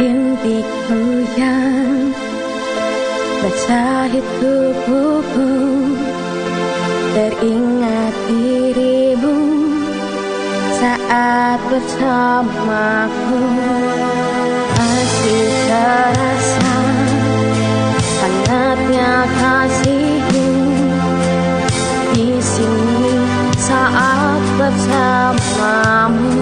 rintikmu yang basahi tubuhku Teringat dirimu saat bersamaku. Masih terasa hangatnya kasihmu Di sini saat bersamamu.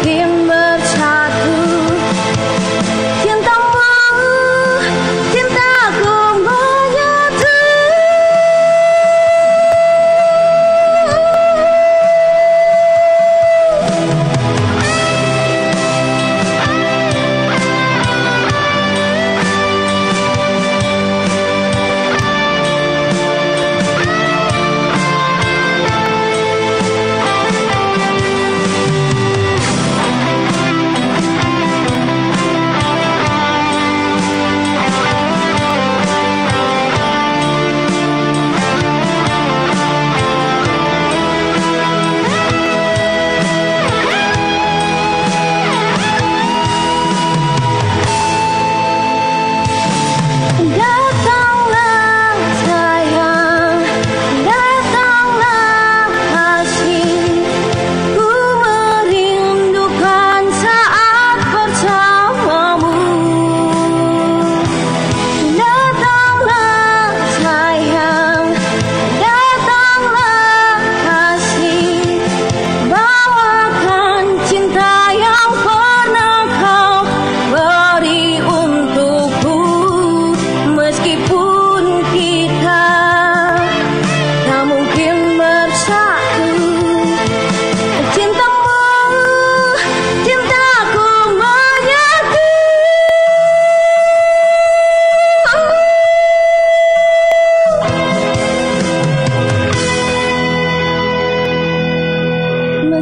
him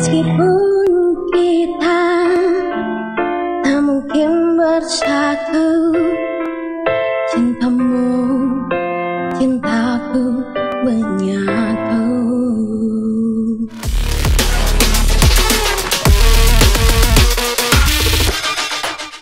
Meskipun kita tak mungkin bersatu